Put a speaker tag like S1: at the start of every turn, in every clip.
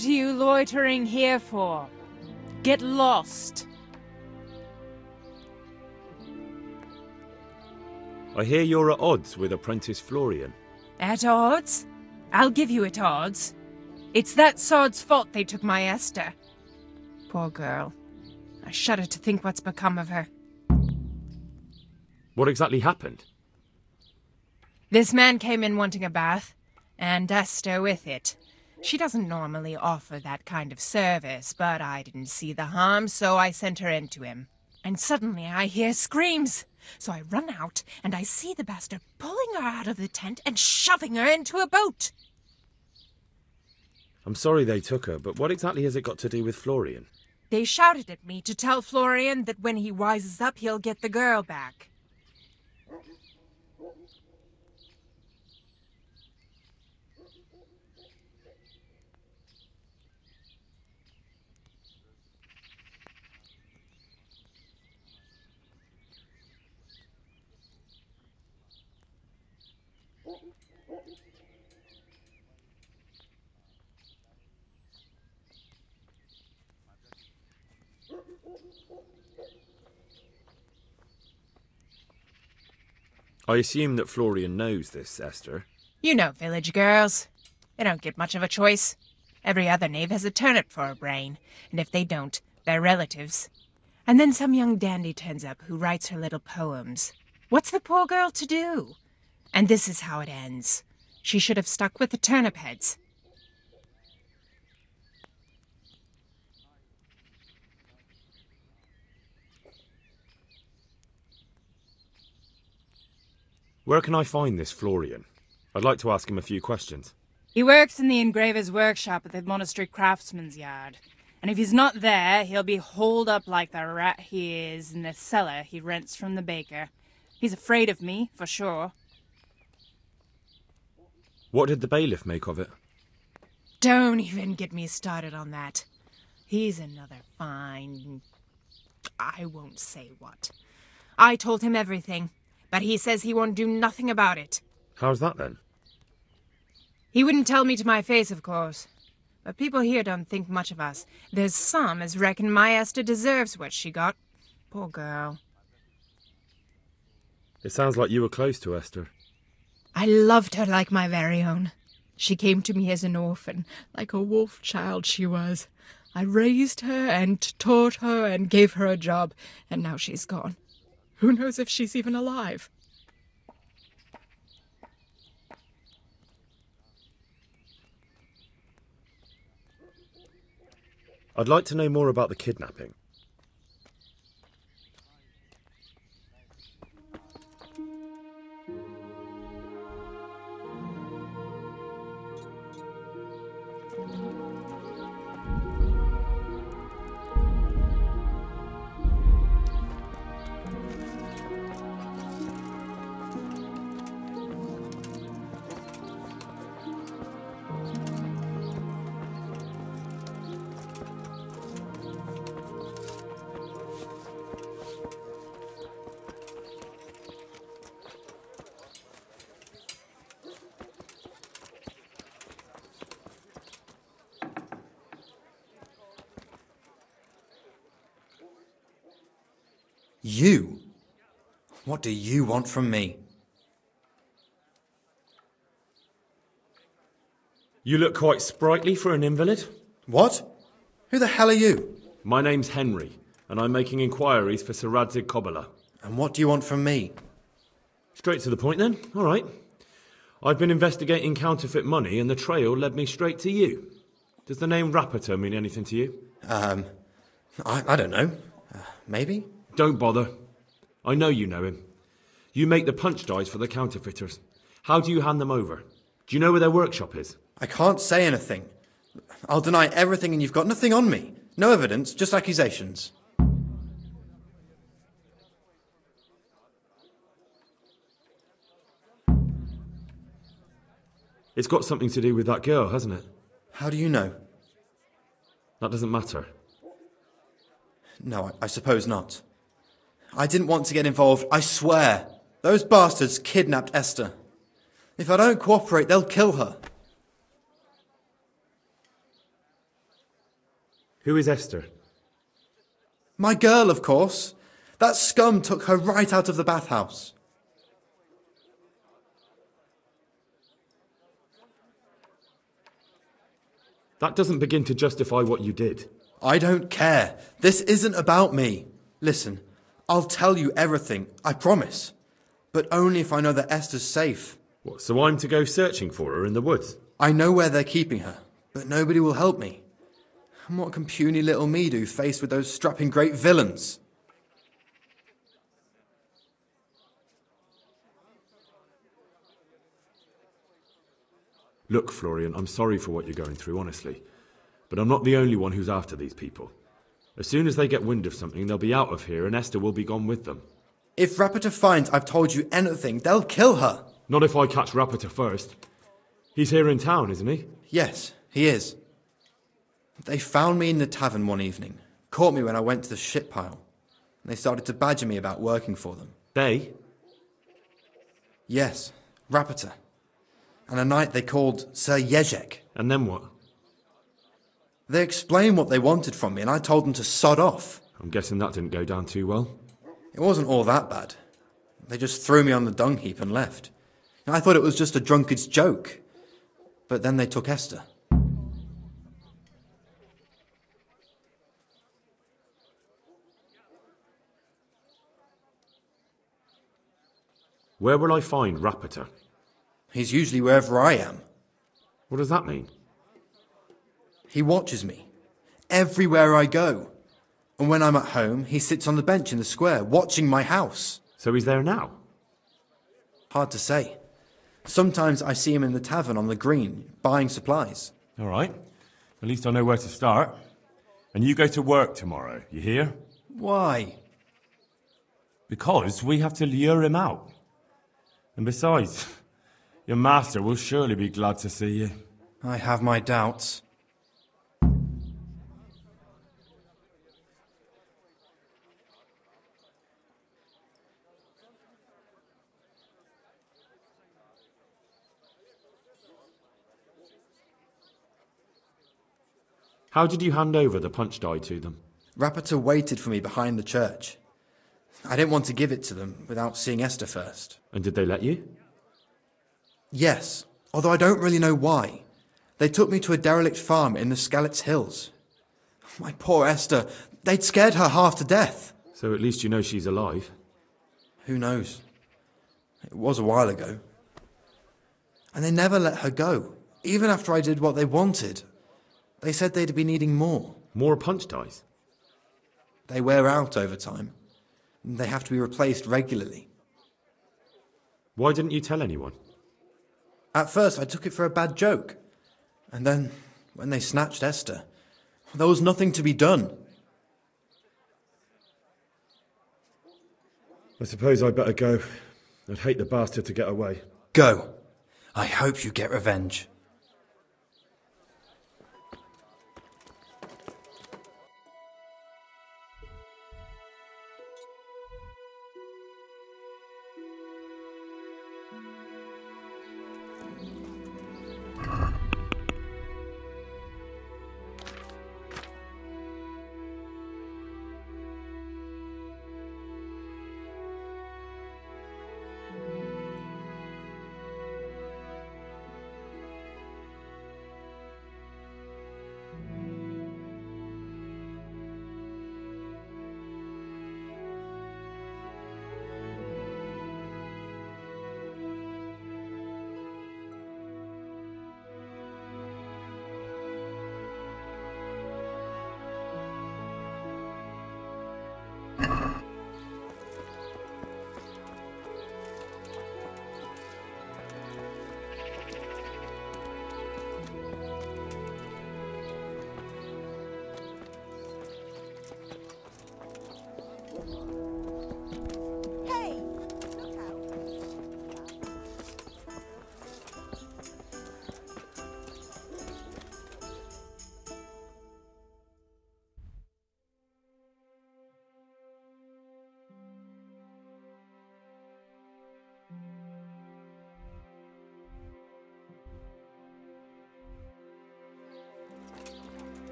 S1: What are you loitering here for? Get lost.
S2: I hear you're at odds with Apprentice Florian.
S1: At odds? I'll give you at odds. It's that sod's fault they took my Esther. Poor girl. I shudder to think what's become of her.
S2: What exactly happened?
S1: This man came in wanting a bath, and Esther with it. She doesn't normally offer that kind of service, but I didn't see the harm, so I sent her in to him. And suddenly I hear screams. So I run out, and I see the bastard pulling her out of the tent and shoving her into a boat.
S2: I'm sorry they took her, but what exactly has it got to do with Florian?
S1: They shouted at me to tell Florian that when he wises up, he'll get the girl back.
S2: I assume that Florian knows this, Esther.
S1: You know village girls. They don't get much of a choice. Every other knave has a turnip for a brain, and if they don't, they're relatives. And then some young dandy turns up who writes her little poems. What's the poor girl to do? And this is how it ends. She should have stuck with the turnip heads.
S2: Where can I find this Florian? I'd like to ask him a few questions.
S1: He works in the engraver's workshop at the monastery craftsman's yard. And if he's not there, he'll be holed up like the rat he is in the cellar he rents from the baker. He's afraid of me, for sure.
S2: What did the bailiff make of it?
S1: Don't even get me started on that. He's another fine. I won't say what. I told him everything, but he says he won't do nothing about it.
S2: How's that then?
S1: He wouldn't tell me to my face, of course. But people here don't think much of us. There's some as reckon my Esther deserves what she got. Poor girl.
S2: It sounds like you were close to Esther.
S1: I loved her like my very own. She came to me as an orphan, like a wolf child she was. I raised her and taught her and gave her a job, and now she's gone. Who knows if she's even alive?
S2: I'd like to know more about the kidnapping.
S3: What do you want from me?
S2: You look quite sprightly for an invalid.
S3: What? Who the hell are you?
S2: My name's Henry, and I'm making inquiries for Sir Radzig Kobyla.
S3: And what do you want from me?
S2: Straight to the point then. All right. I've been investigating counterfeit money, and the trail led me straight to you. Does the name Rapiter mean anything to you?
S3: Um, I, I don't know. Uh, maybe?
S2: Don't bother. I know you know him. You make the punch dies for the counterfeiters. How do you hand them over? Do you know where their workshop is?
S3: I can't say anything. I'll deny everything and you've got nothing on me. No evidence, just accusations.
S2: It's got something to do with that girl, hasn't it?
S3: How do you know?
S2: That doesn't matter.
S3: No, I, I suppose not. I didn't want to get involved, I swear. Those bastards kidnapped Esther. If I don't cooperate, they'll kill her.
S2: Who is Esther?
S3: My girl, of course. That scum took her right out of the bathhouse.
S2: That doesn't begin to justify what you did.
S3: I don't care. This isn't about me. Listen, I'll tell you everything, I promise. But only if I know that Esther's safe.
S2: What, so I'm to go searching for her in the woods?
S3: I know where they're keeping her, but nobody will help me. And what can puny little me do faced with those strapping great villains?
S2: Look, Florian, I'm sorry for what you're going through, honestly. But I'm not the only one who's after these people. As soon as they get wind of something, they'll be out of here and Esther will be gone with them.
S3: If Rapita finds I've told you anything, they'll kill her.
S2: Not if I catch Rapita first. He's here in town, isn't he?
S3: Yes, he is. They found me in the tavern one evening, caught me when I went to the ship pile. They started to badger me about working for them.
S2: They?
S3: Yes, Rapita. And a knight they called Sir Yezek.
S2: And then what?
S3: They explained what they wanted from me, and I told them to sod off.
S2: I'm guessing that didn't go down too well.
S3: It wasn't all that bad. They just threw me on the dung heap and left. I thought it was just a drunkard's joke. But then they took Esther.
S2: Where will I find Rapita?
S3: He's usually wherever I am.
S2: What does that mean?
S3: He watches me. Everywhere I go. And when I'm at home, he sits on the bench in the square, watching my house.
S2: So he's there now?
S3: Hard to say. Sometimes I see him in the tavern on the green, buying supplies.
S4: All right. At least I know where to start. And you go to work tomorrow, you hear?
S3: Why?
S4: Because we have to lure him out. And besides, your master will surely be glad to see you.
S3: I have my doubts.
S2: How did you hand over the punch die to them?
S3: Rapita waited for me behind the church. I didn't want to give it to them without seeing Esther first.
S2: And did they let you?
S3: Yes, although I don't really know why. They took me to a derelict farm in the Skalitz Hills. My poor Esther, they'd scared her half to death.
S2: So at least you know she's alive.
S3: Who knows? It was a while ago. And they never let her go, even after I did what they wanted. They said they'd be needing more.
S2: More punch dies?
S3: They wear out over time. They have to be replaced regularly.
S2: Why didn't you tell anyone?
S3: At first, I took it for a bad joke. And then, when they snatched Esther, there was nothing to be done.
S2: I suppose I'd better go. I'd hate the bastard to get away.
S3: Go. I hope you get revenge.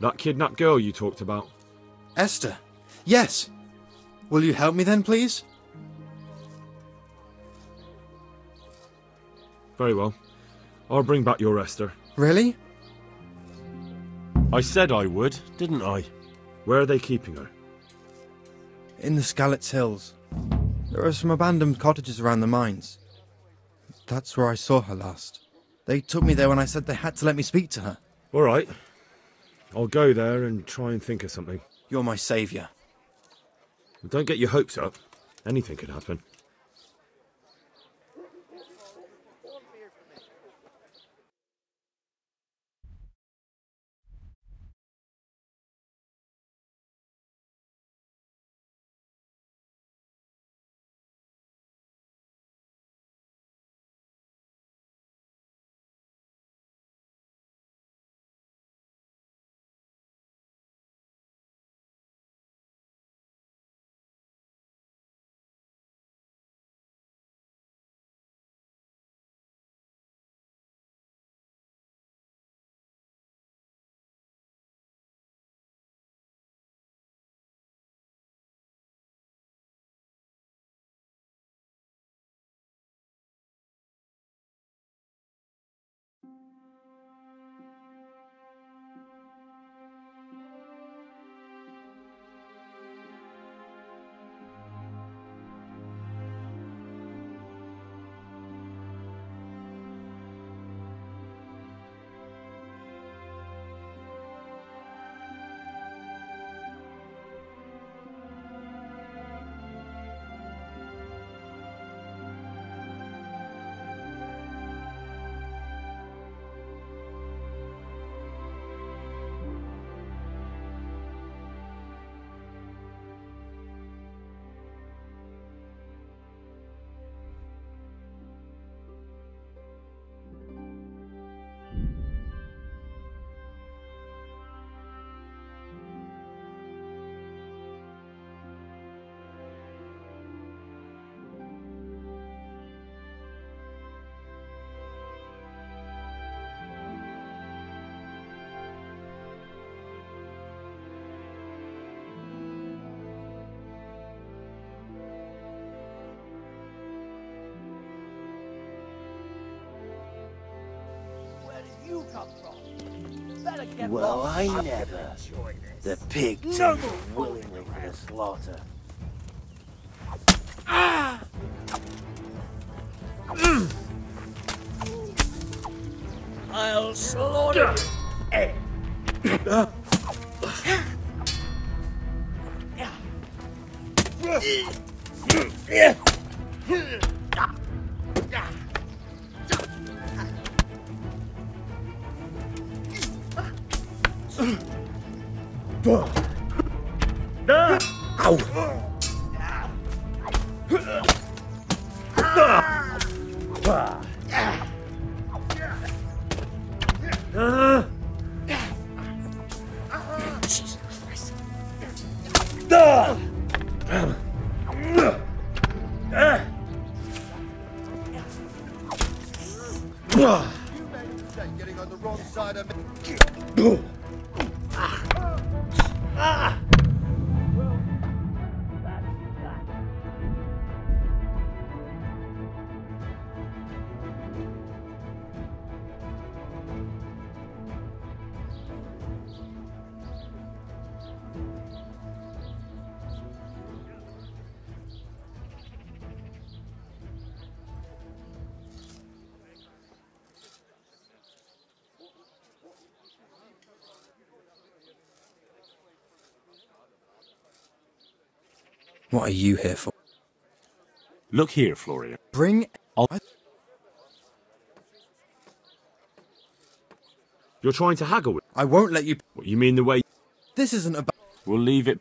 S2: That kidnapped girl you talked about.
S3: Esther? Yes. Will you help me then, please?
S2: Very well. I'll bring back your Esther.
S3: Really?
S4: I said I would, didn't I?
S2: Where are they keeping her?
S3: In the Skalitz Hills. There are some abandoned cottages around the mines. That's where I saw her last. They took me there when I said they had to let me speak to her.
S2: All right. I'll go there and try and think of something.
S3: You're my saviour.
S2: Don't get your hopes up. Anything could happen.
S5: You come from? Better get
S6: Well. I
S5: I'm
S6: never.
S5: gonna enjoy this.
S6: The pig
S5: No.
S6: willingly for the slaughter. Ah!
S5: I'll slaughter you.
S7: getting
S3: What are you here for?
S4: Look here, Florian.
S3: Bring.
S2: You're trying to haggle with.
S3: I won't let you.
S2: What you mean the way?
S3: This isn't about.
S4: We'll leave it.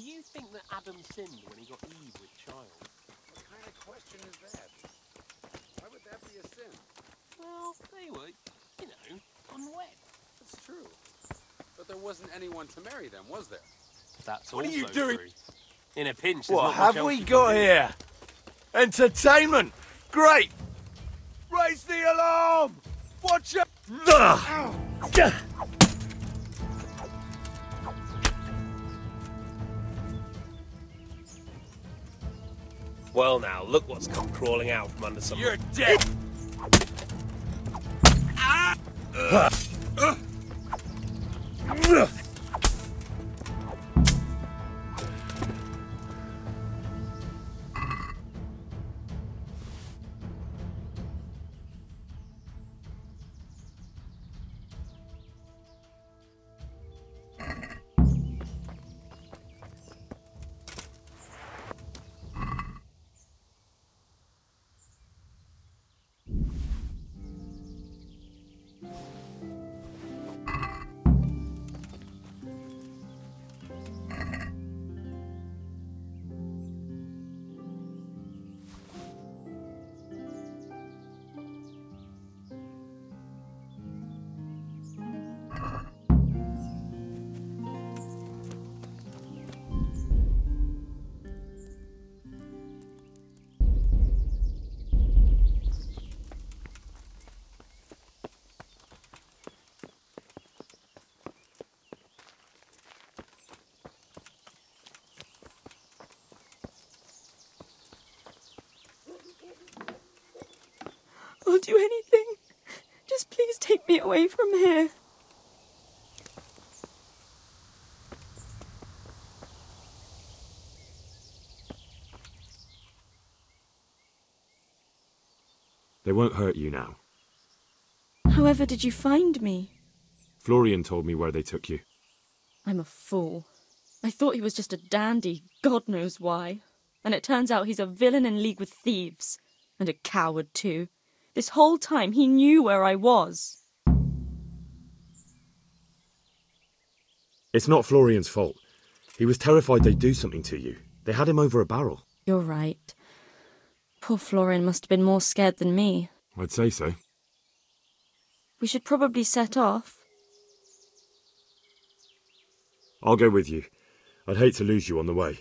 S8: You think that Adam sinned when he got Eve with child?
S9: What kind of question is that? Why would that be a sin?
S8: Well, they were, you know, unwed.
S9: That's true. But there wasn't anyone to marry them, was there?
S8: That's
S10: What are you doing?
S8: true. In a pinch,
S10: What
S8: not much
S10: have
S8: else
S10: we got here? Entertainment! Great! Raise the alarm! Watch out!
S11: Well, now, look what's come crawling out from under some.
S10: You're dead!
S12: Do anything. Just please take me away from here.
S2: They won't hurt you now.
S12: However, did you find me?
S2: Florian told me where they took you.
S12: I'm a fool. I thought he was just a dandy, God knows why. And it turns out he's a villain in league with thieves. And a coward, too. This whole time he knew where I was.
S2: It's not Florian's fault. He was terrified they'd do something to you. They had him over a barrel.
S12: You're right. Poor Florian must have been more scared than me.
S2: I'd say so.
S12: We should probably set off.
S2: I'll go with you. I'd hate to lose you on the way.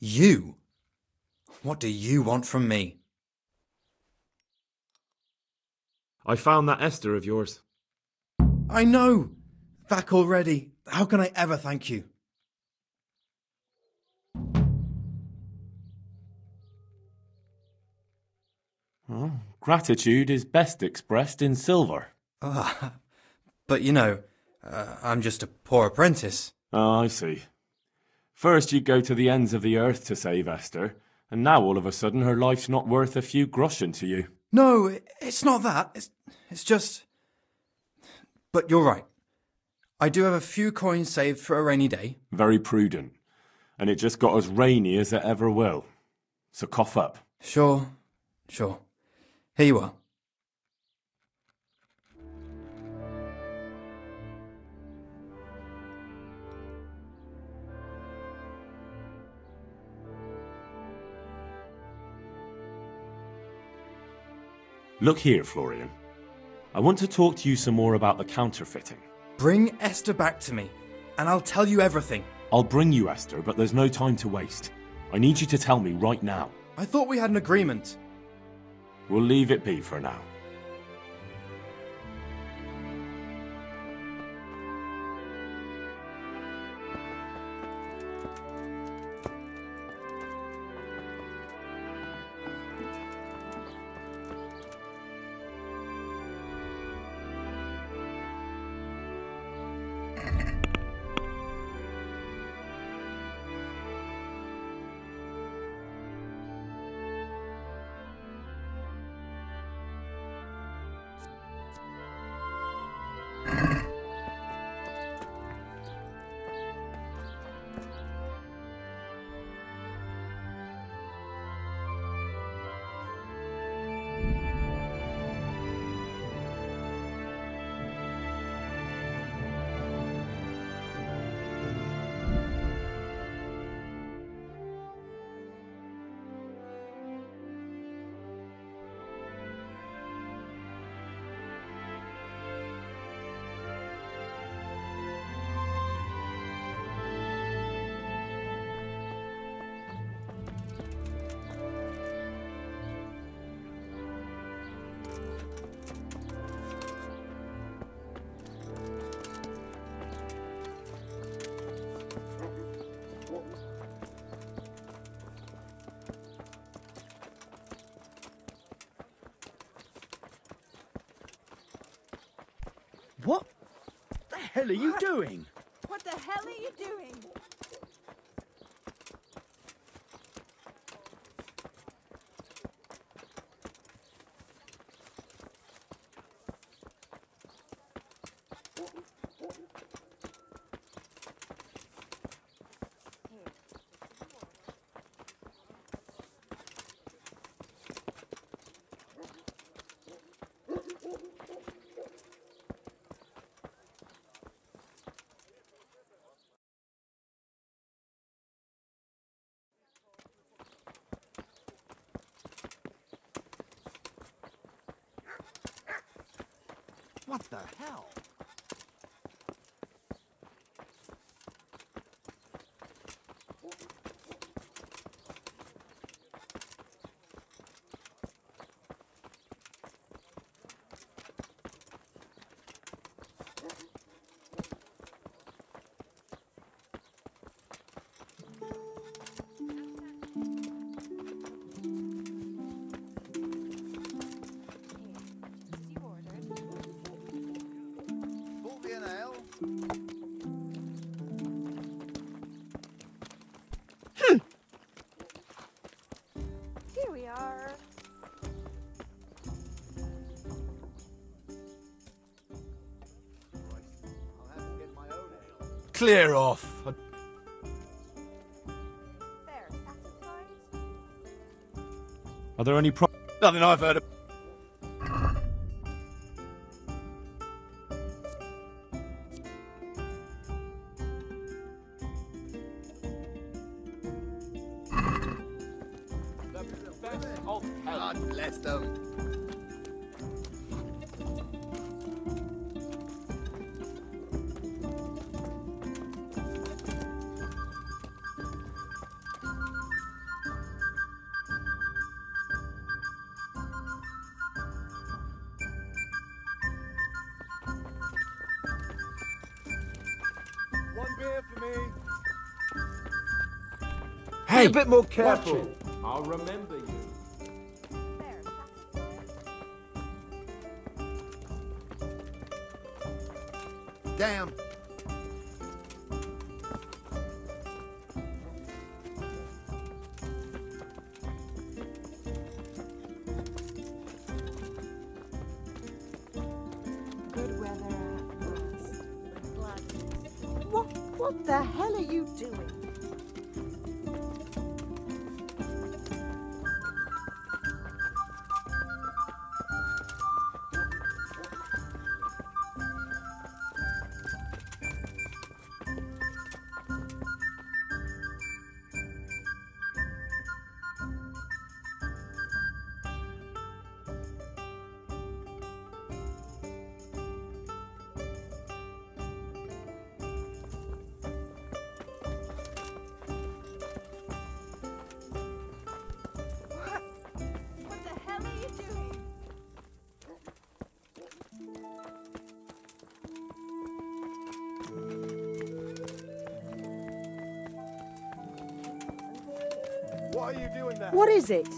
S3: You? What do you want from me?
S13: I found that Esther of yours.
S3: I know! Back already. How can I ever thank you?
S2: Well, gratitude is best expressed in silver.
S3: Ah, but you know, uh, I'm just a poor apprentice.
S2: Oh, I see. First you go to the ends of the earth to save Esther, and now all of a sudden her life's not worth a few groschen to you.
S3: No, it's not that. It's, it's just. But you're right. I do have a few coins saved for a rainy day.
S2: Very prudent. And it just got as rainy as it ever will. So cough up.
S3: Sure, sure. Here you are.
S2: Look here, Florian. I want to talk to you some more about the counterfeiting.
S3: Bring Esther back to me, and I'll tell you everything.
S2: I'll bring you Esther, but there's no time to waste. I need you to tell me right now.
S3: I thought we had an agreement.
S2: We'll leave it be for now.
S7: The hell are you doing?
S14: What the hell are you doing?
S7: What the hell? Clear off. I-
S14: There, satisfied?
S2: Are there any problems?
S7: Nothing I've heard of. Hey!
S15: Be a bit more careful.
S14: I'll remember you.
S5: Damn. visit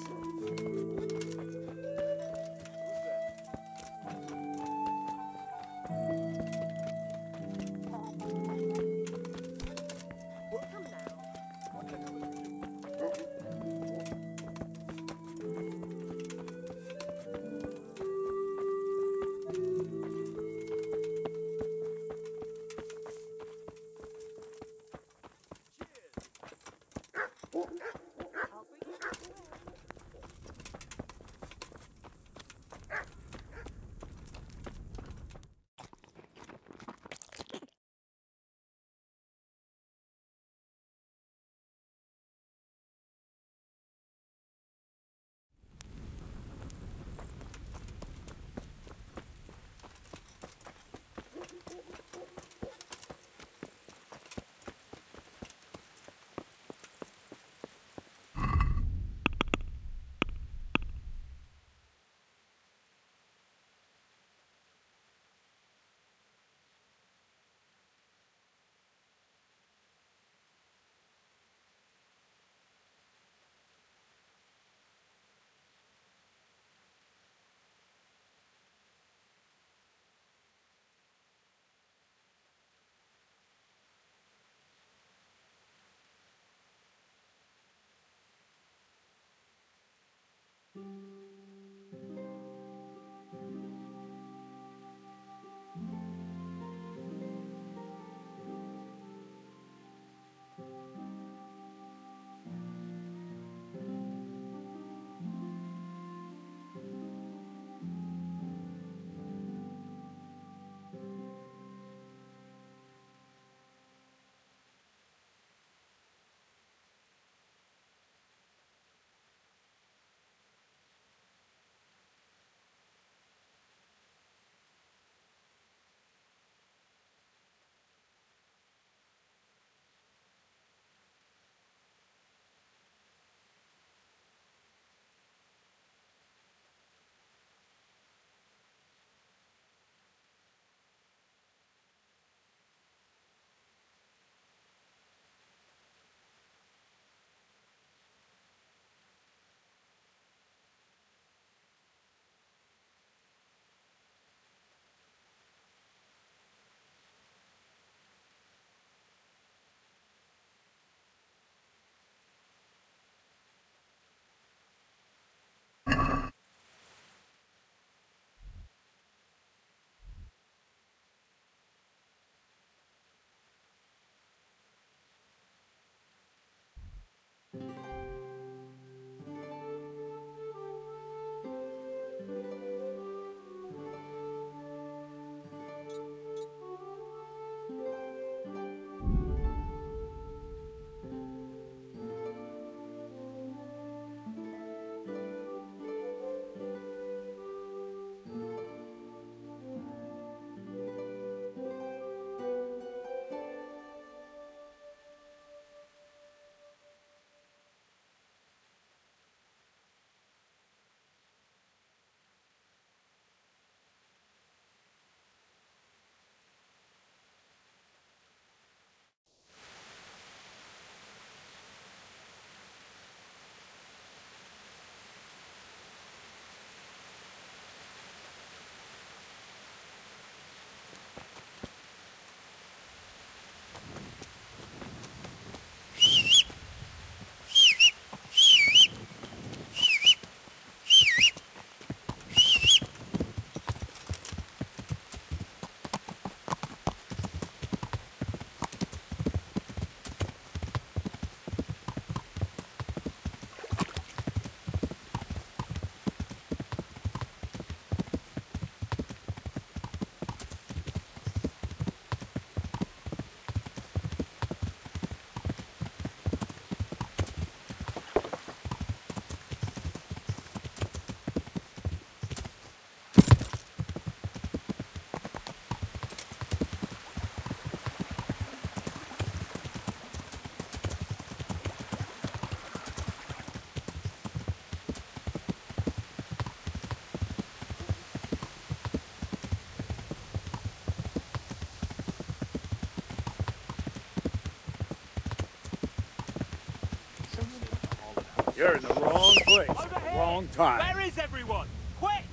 S10: You're in the wrong place, wrong time.
S8: Where is everyone? Quick!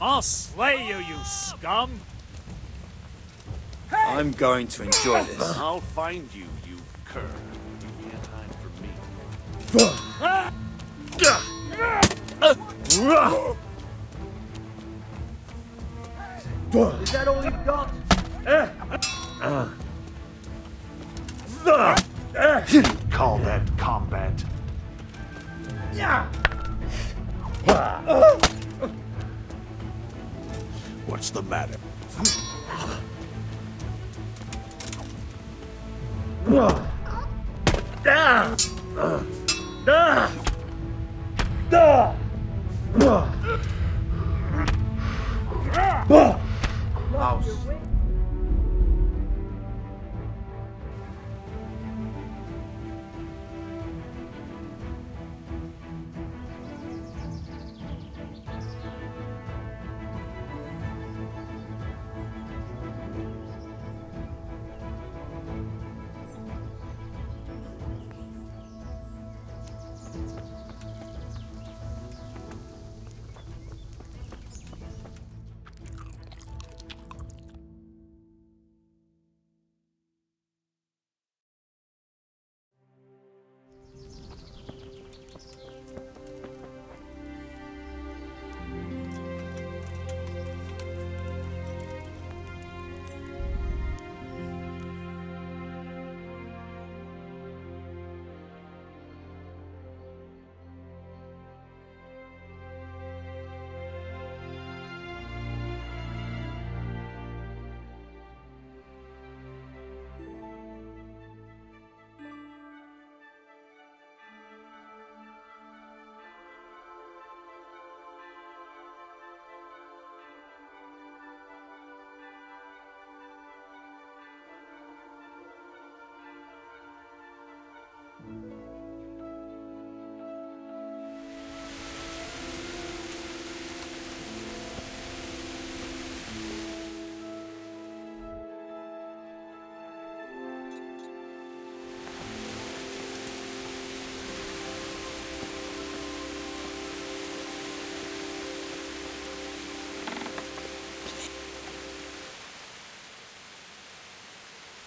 S10: I'll slay you, you scum!
S3: I'm going to enjoy this.
S10: I'll find you,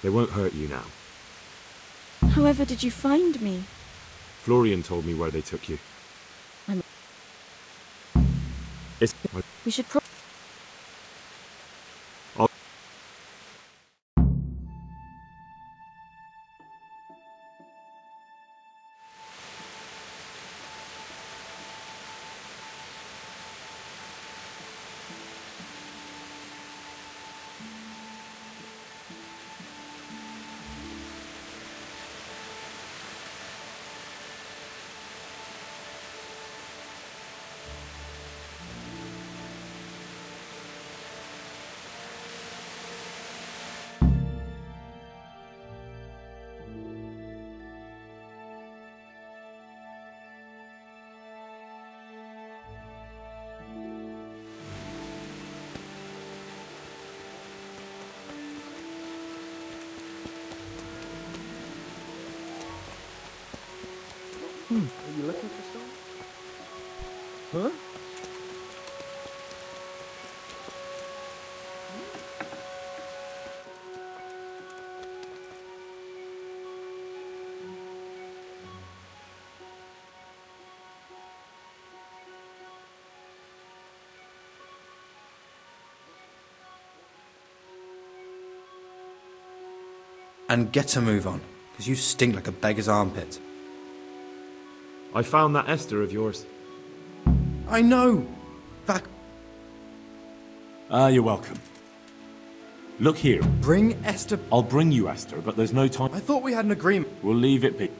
S2: They won't hurt you now.
S12: However did you find me?
S2: Florian told me where they took you.
S12: I'm-
S2: It's.
S12: We should pro-
S5: Are you looking for some? Huh?
S3: And get a move on, because you stink like a beggar's armpit.
S2: I found that Esther of yours.
S3: I know! That...
S4: Ah, you're welcome. Look here.
S3: Bring Esther.
S4: I'll bring you Esther, but there's no time.
S3: I thought we had an agreement.
S4: We'll leave it be.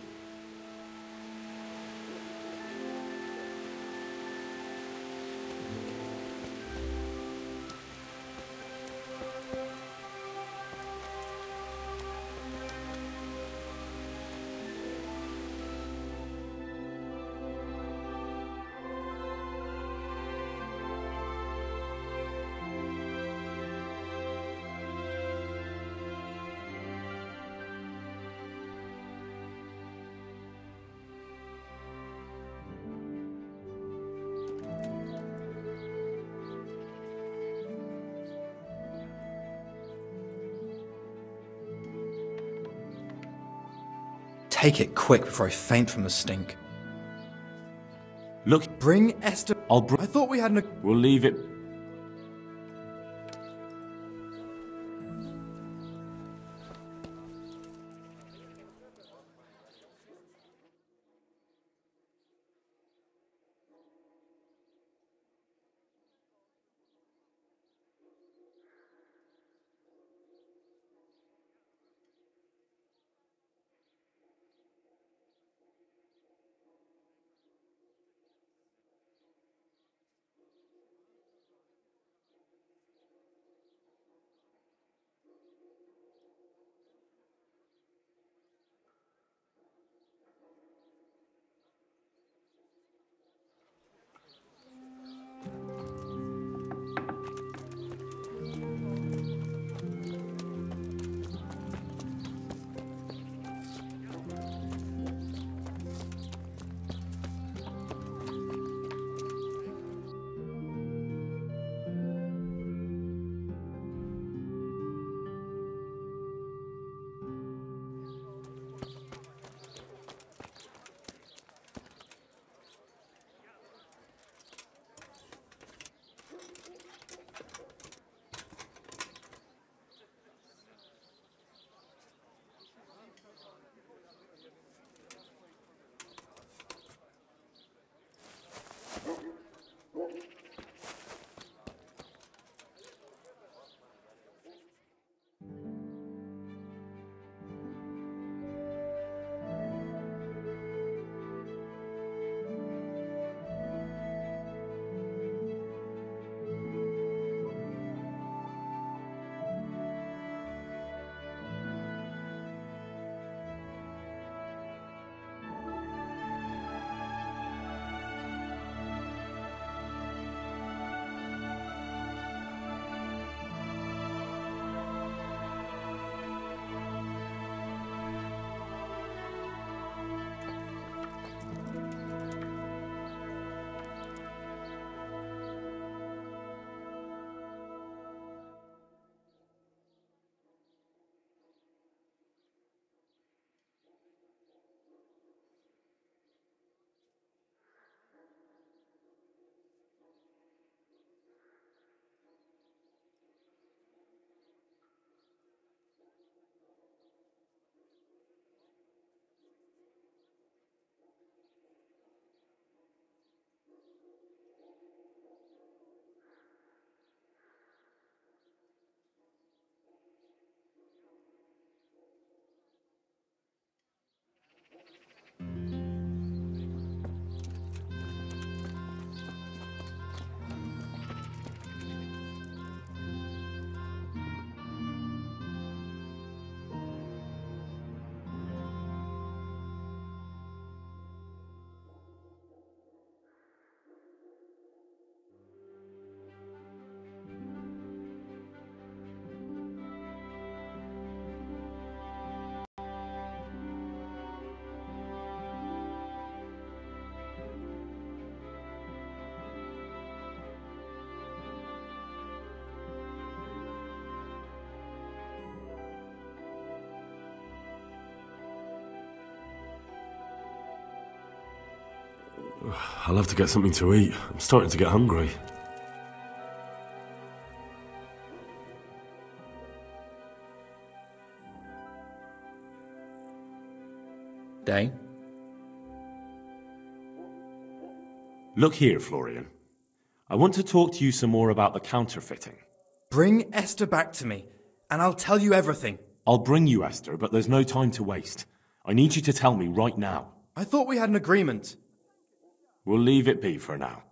S3: Take it quick before I faint from the stink.
S2: Look,
S3: Bring Esther.
S2: I'll bring.
S3: I thought we had an.
S2: We'll leave it. I'll have to get something to eat. I'm starting to get hungry.
S3: Day?
S2: Look here, Florian. I want to talk to you some more about the counterfeiting.
S3: Bring Esther back to me, and I'll tell you everything.
S2: I'll bring you Esther, but there's no time to waste. I need you to tell me right now.
S3: I thought we had an agreement.
S2: We'll leave it be for now.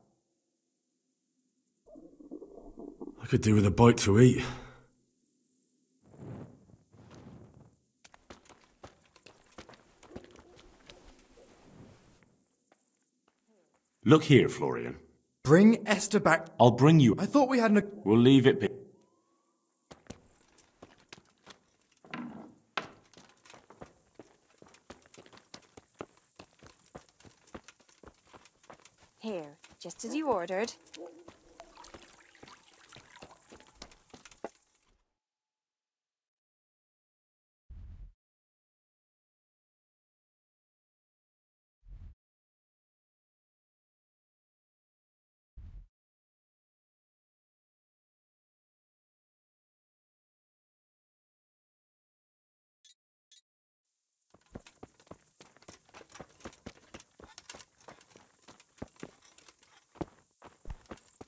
S2: I could do with a bite to eat. Look here, Florian.
S3: Bring Esther back.
S2: I'll bring you.
S3: I thought we had an.
S2: We'll leave it be.
S14: Here, just as you ordered.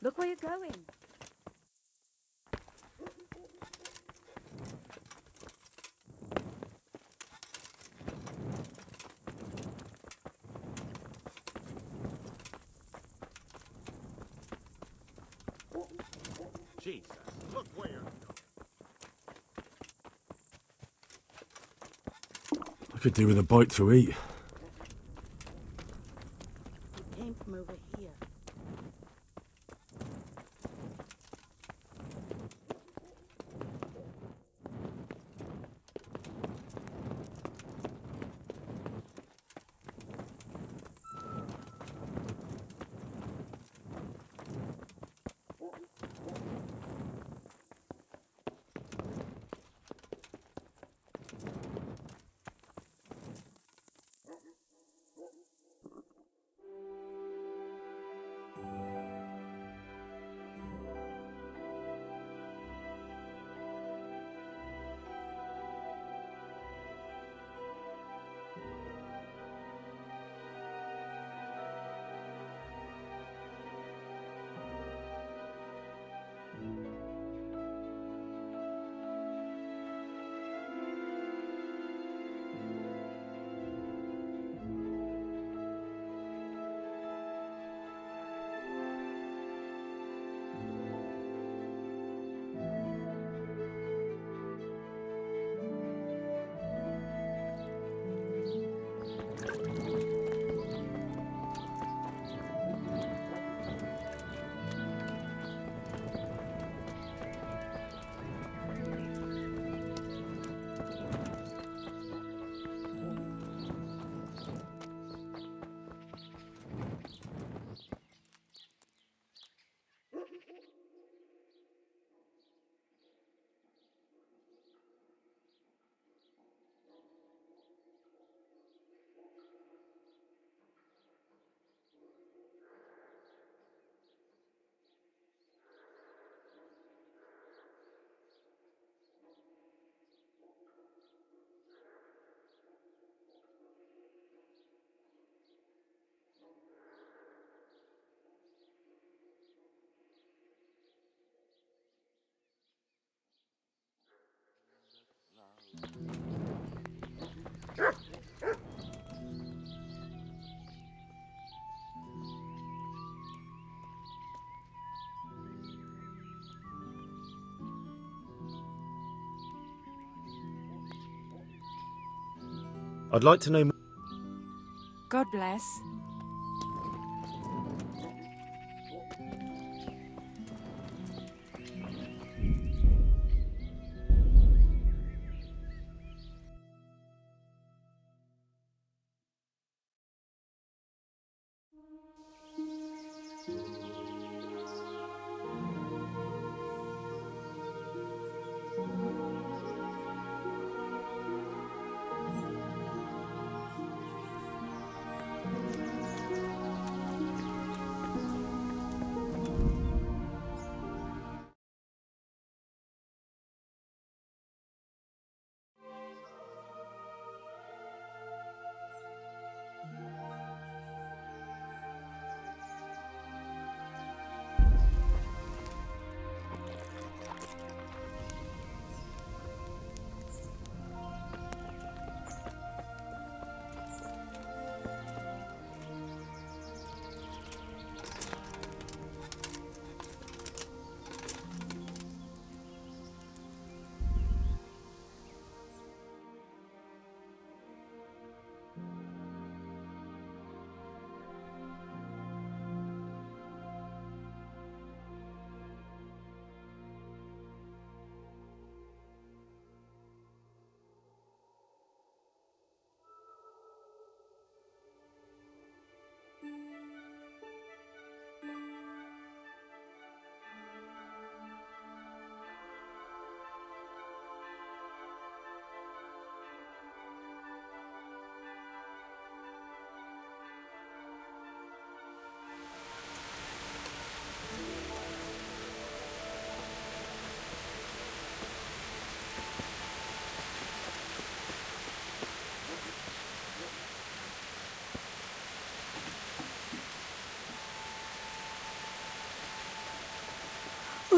S14: Look where you're going.
S4: Jesus, look where you're
S5: I could do with a bite to eat.
S2: I'd like to know more.
S1: God bless.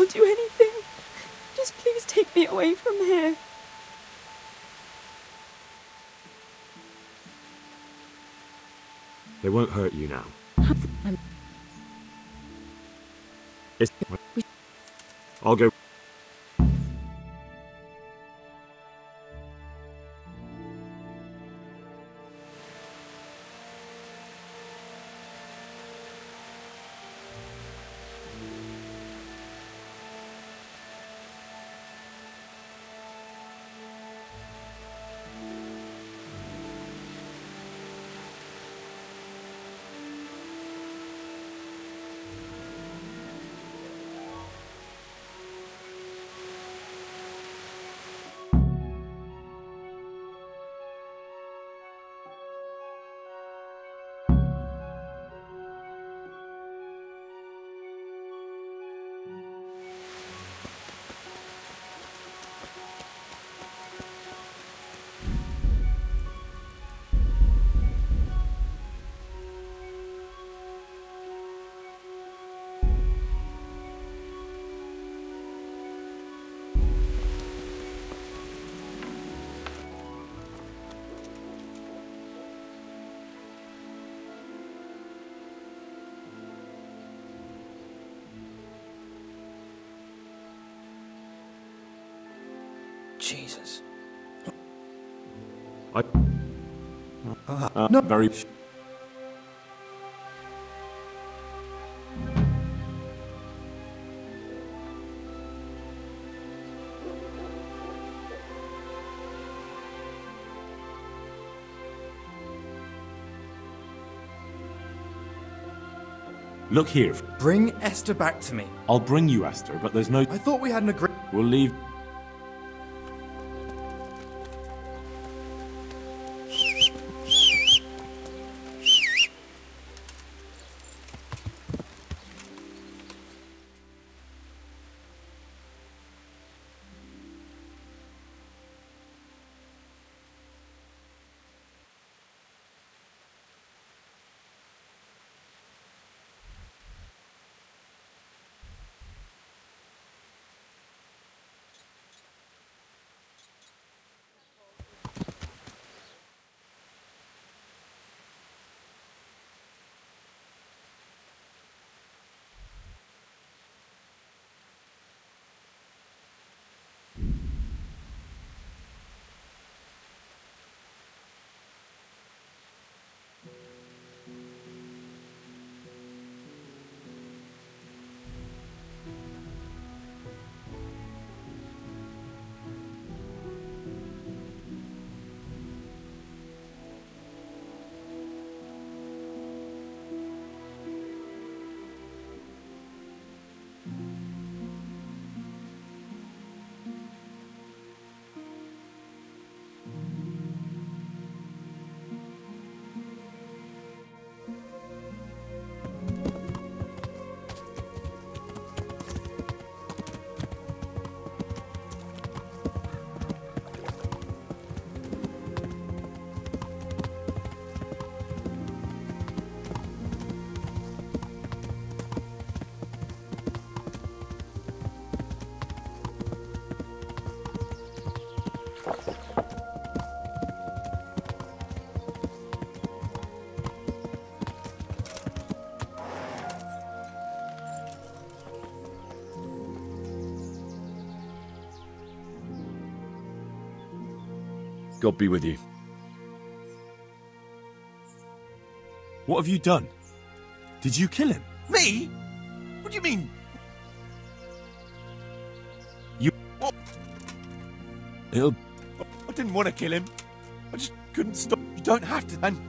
S12: Do anything. Just please take me away from here.
S16: They won't hurt you now. It's...
S3: Jesus.
S16: I.
S2: Uh, no. Very. Look here.
S3: Bring Esther back to me.
S2: I'll bring you Esther, but there's no.
S3: I thought we had an agreement.
S2: We'll leave. God be with you. What have you done? Did you kill him?
S15: Me? What do you mean?
S2: You.
S15: What?
S2: It'll.
S15: I didn't want to kill him. I just couldn't stop. You don't have to, and.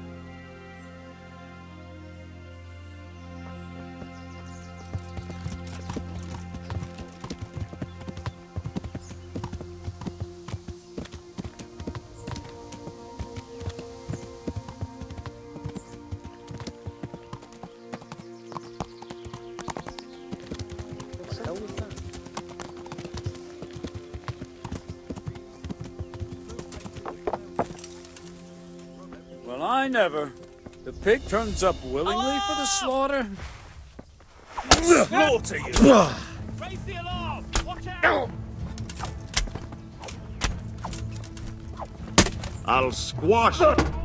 S10: Never. The pig turns up willingly for the slaughter.
S15: Slaughter you!
S8: Raise the alarm!
S17: I'll squash Kunda.